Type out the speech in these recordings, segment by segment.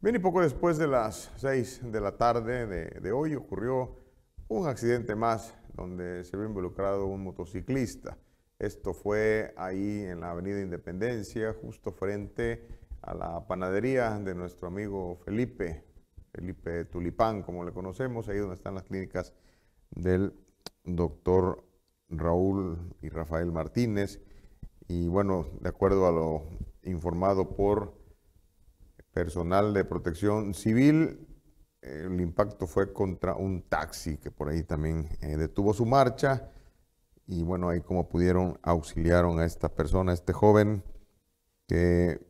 Bien, y poco después de las 6 de la tarde de, hoy ocurrió un accidente más donde se vio involucrado un motociclista. Esto fue ahí en la Avenida Independencia, justo frente a la panadería de nuestro amigo Felipe, Felipe Tulipán, como le conocemos, ahí donde están las clínicas del doctor Raúl y Rafael Martínez. Y bueno, de acuerdo a lo informado por personal de protección civil. El impacto fue contra un taxi que por ahí también eh, detuvo su marcha. Y bueno, ahí como pudieron auxiliaron a esta persona, a este joven que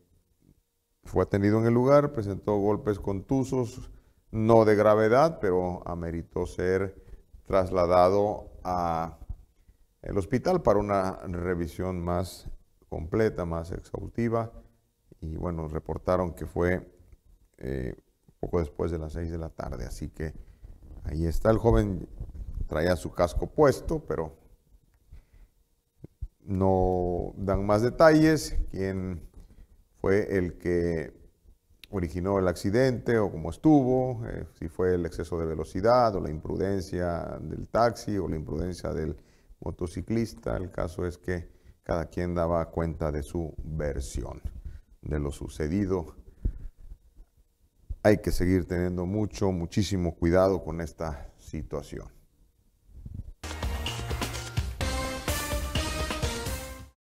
fue atendido en el lugar, presentó golpes contusos, no de gravedad, pero ameritó ser trasladado a el hospital para una revisión más completa, más exhaustiva y bueno, reportaron que fue eh, poco después de las 6 de la tarde, así que ahí está el joven, traía su casco puesto, pero no dan más detalles, quién fue el que originó el accidente o cómo estuvo, eh, si fue el exceso de velocidad o la imprudencia del taxi o la imprudencia del motociclista. El caso es que cada quien daba cuenta de su versión de lo sucedido. Hay que seguir teniendo mucho, muchísimo cuidado con esta situación.